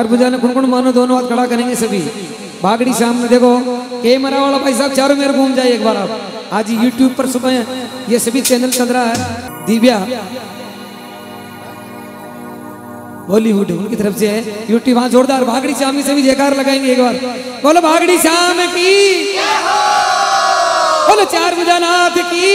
चार पूजा ने कुण कुण मानो दोनों हाथ खड़ा करेंगे सभी। बागड़ी सामने देखो, कैमरा वाला भाई साहब चारों मेरे घूम जाए एक बार आप। आज यूट्यूब पर सुबह ये सभी चैनल चल रहा है। दिव्या। बॉलीवुड उनकी तरफ़ से है। यूट्यूब वहाँ जोरदार भागड़ी शाम की सभी जयकार लगाएँगे एक बार। बोलो भागड़ी श्याम की, बोलो, चार बुजानाथ की।